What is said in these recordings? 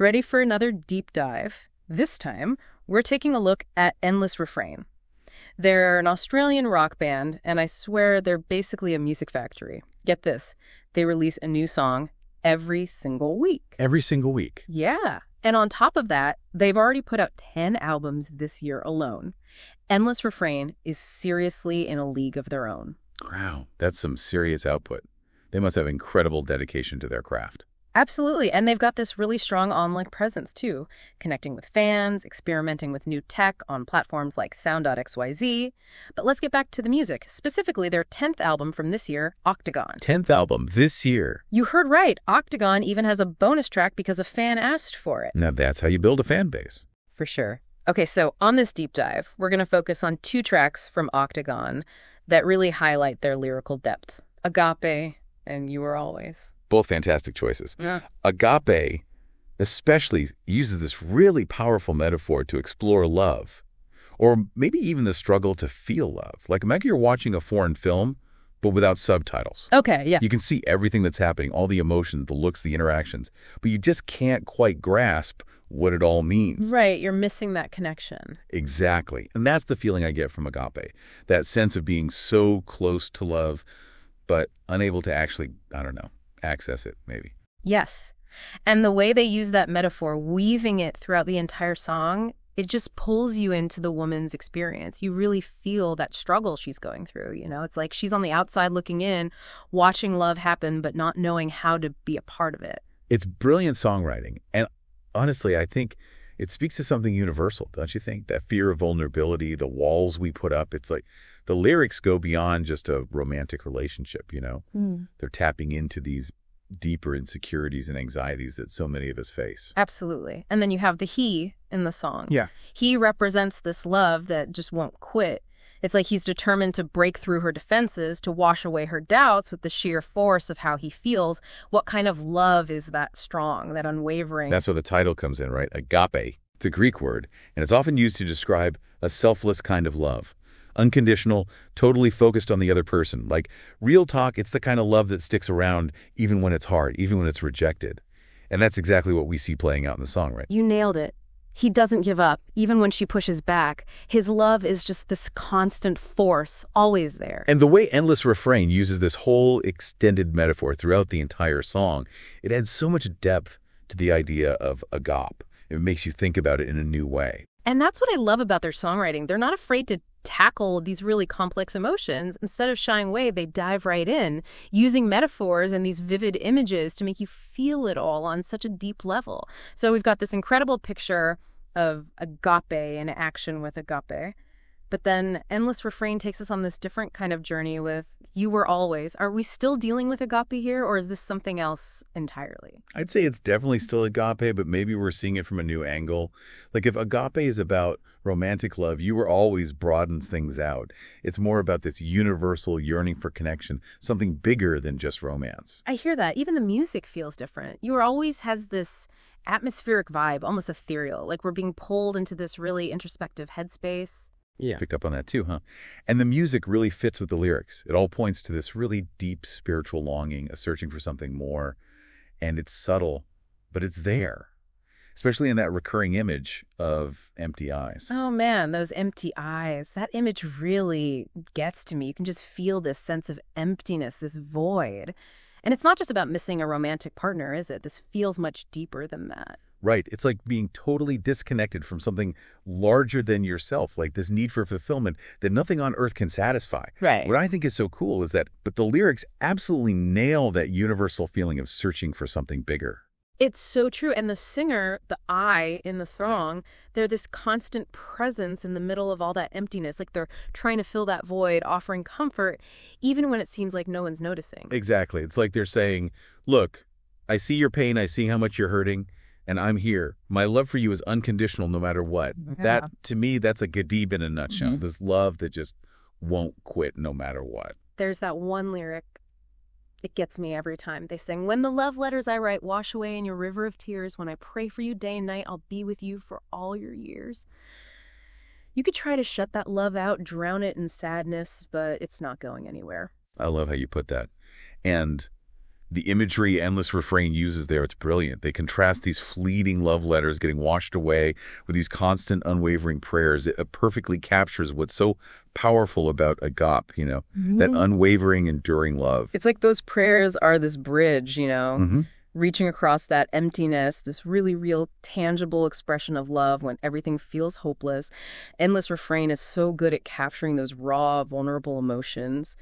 Ready for another deep dive? This time, we're taking a look at Endless Refrain. They're an Australian rock band, and I swear they're basically a music factory. Get this, they release a new song every single week. Every single week. Yeah. And on top of that, they've already put out 10 albums this year alone. Endless Refrain is seriously in a league of their own. Wow, that's some serious output. They must have incredible dedication to their craft. Absolutely. And they've got this really strong online presence too, connecting with fans, experimenting with new tech on platforms like Sound.xyz. But let's get back to the music, specifically their 10th album from this year, Octagon. 10th album this year. You heard right. Octagon even has a bonus track because a fan asked for it. Now that's how you build a fan base. For sure. Okay, so on this deep dive, we're going to focus on two tracks from Octagon that really highlight their lyrical depth Agape and You Were Always. Both fantastic choices. Yeah. Agape especially uses this really powerful metaphor to explore love, or maybe even the struggle to feel love. Like imagine you're watching a foreign film, but without subtitles. Okay, yeah. You can see everything that's happening, all the emotions, the looks, the interactions, but you just can't quite grasp what it all means. Right, you're missing that connection. Exactly. And that's the feeling I get from Agape, that sense of being so close to love, but unable to actually, I don't know, access it, maybe. Yes. And the way they use that metaphor, weaving it throughout the entire song, it just pulls you into the woman's experience. You really feel that struggle she's going through, you know? It's like she's on the outside looking in, watching love happen, but not knowing how to be a part of it. It's brilliant songwriting. And honestly, I think it speaks to something universal, don't you think? That fear of vulnerability, the walls we put up. It's like the lyrics go beyond just a romantic relationship, you know? Mm. They're tapping into these deeper insecurities and anxieties that so many of us face. Absolutely. And then you have the he in the song. Yeah. He represents this love that just won't quit. It's like he's determined to break through her defenses, to wash away her doubts with the sheer force of how he feels. What kind of love is that strong, that unwavering? That's where the title comes in, right? Agape. It's a Greek word, and it's often used to describe a selfless kind of love. Unconditional, totally focused on the other person. Like real talk, it's the kind of love that sticks around even when it's hard, even when it's rejected. And that's exactly what we see playing out in the song, right? You nailed it. He doesn't give up, even when she pushes back. His love is just this constant force, always there. And the way Endless Refrain uses this whole extended metaphor throughout the entire song, it adds so much depth to the idea of agape. It makes you think about it in a new way. And that's what I love about their songwriting. They're not afraid to tackle these really complex emotions. Instead of shying away, they dive right in, using metaphors and these vivid images to make you feel it all on such a deep level. So we've got this incredible picture of agape and action with agape. But then Endless Refrain takes us on this different kind of journey with You Were Always. Are we still dealing with agape here, or is this something else entirely? I'd say it's definitely still agape, but maybe we're seeing it from a new angle. Like if agape is about romantic love, You Were Always broadens things out. It's more about this universal yearning for connection, something bigger than just romance. I hear that. Even the music feels different. You Were Always has this atmospheric vibe, almost ethereal, like we're being pulled into this really introspective headspace. Yeah. Picked up on that too, huh? And the music really fits with the lyrics. It all points to this really deep spiritual longing, a searching for something more. And it's subtle, but it's there, especially in that recurring image of empty eyes. Oh man, those empty eyes. That image really gets to me. You can just feel this sense of emptiness, this void. And it's not just about missing a romantic partner, is it? This feels much deeper than that. Right. It's like being totally disconnected from something larger than yourself, like this need for fulfillment that nothing on earth can satisfy. Right. What I think is so cool is that, but the lyrics absolutely nail that universal feeling of searching for something bigger. It's so true. And the singer, the I in the song, they're this constant presence in the middle of all that emptiness. Like they're trying to fill that void, offering comfort, even when it seems like no one's noticing. Exactly. It's like they're saying, look, I see your pain. I see how much you're hurting. And I'm here. My love for you is unconditional no matter what. Yeah. That, to me, that's agape in a nutshell. Mhm. This love that just won't quit no matter what. There's that one lyric. It gets me every time. They sing, When the love letters I write wash away in your river of tears, when I pray for you day and night, I'll be with you for all your years. You could try to shut that love out, drown it in sadness, but it's not going anywhere. I love how you put that. And The imagery Endless Refrain uses there, it's brilliant. They contrast these fleeting love letters getting washed away with these constant, unwavering prayers. It perfectly captures what's so powerful about agape, you know, that unwavering, enduring love. It's like those prayers are this bridge, you know, Mhm. reaching across that emptiness, this really real, tangible expression of love when everything feels hopeless. Endless Refrain is so good at capturing those raw, vulnerable emotions.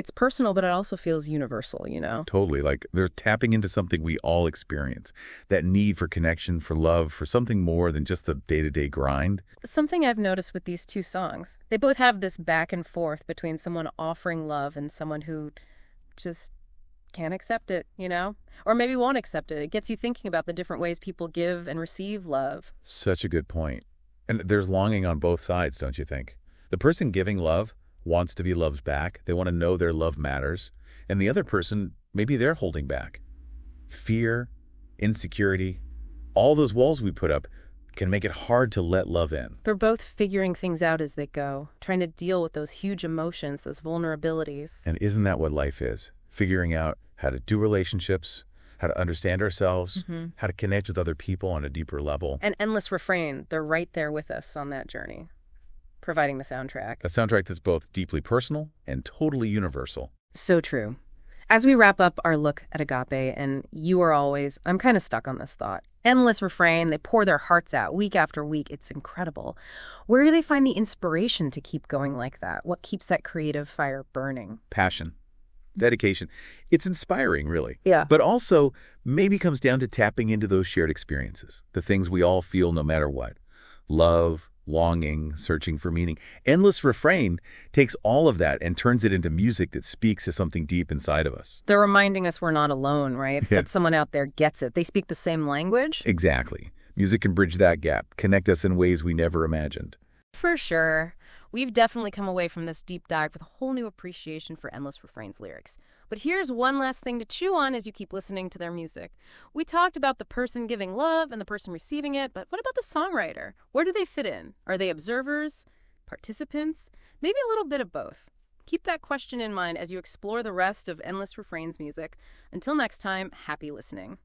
It's personal, but it also feels universal, you know? Totally. Like they're tapping into something we all experience that need for connection, for love, for something more than just the day to day grind. Something I've noticed with these two songs, they both have this back and forth between someone offering love and someone who just can't accept it, you know? Or maybe won't accept it. It gets you thinking about the different ways people give and receive love. Such a good point. And there's longing on both sides, don't you think? The person giving love wants to be loved back. They want to know their love matters. And the other person, maybe they're holding back. Fear, insecurity, all those walls we put up can make it hard to let love in. They're both figuring things out as they go, trying to deal with those huge emotions, those vulnerabilities. And isn't that what life is? Figuring out how to do relationships, how to understand ourselves, mm-hmm. how to connect with other people on a deeper level. An Endless Refrain, they're right there with us on that journey, providing the soundtrack. A soundtrack that's both deeply personal and totally universal. So true. As we wrap up our look at Agape, and You Were Always, I'm kind of stuck on this thought. Endless refrain, they pour their hearts out week after week. It's incredible. Where do they find the inspiration to keep going like that? What keeps that creative fire burning? Passion, dedication. It's inspiring, really. Yeah. But also, maybe comes down to tapping into those shared experiences, the things we all feel no matter what love, longing, searching for meaning. Endless Refrain takes all of that and turns it into music that speaks to something deep inside of us. They're reminding us we're not alone, right? Yeah. That someone out there gets it. They speak the same language? Exactly. Music can bridge that gap, connect us in ways we never imagined. For sure. We've definitely come away from this deep dive with a whole new appreciation for Endless Refrain's lyrics. But here's one last thing to chew on as you keep listening to their music. We talked about the person giving love and the person receiving it, but what about the songwriter? Where do they fit in? Are they observers? Participants? Maybe a little bit of both. Keep that question in mind as you explore the rest of Endless Refrain's music. Until next time, happy listening.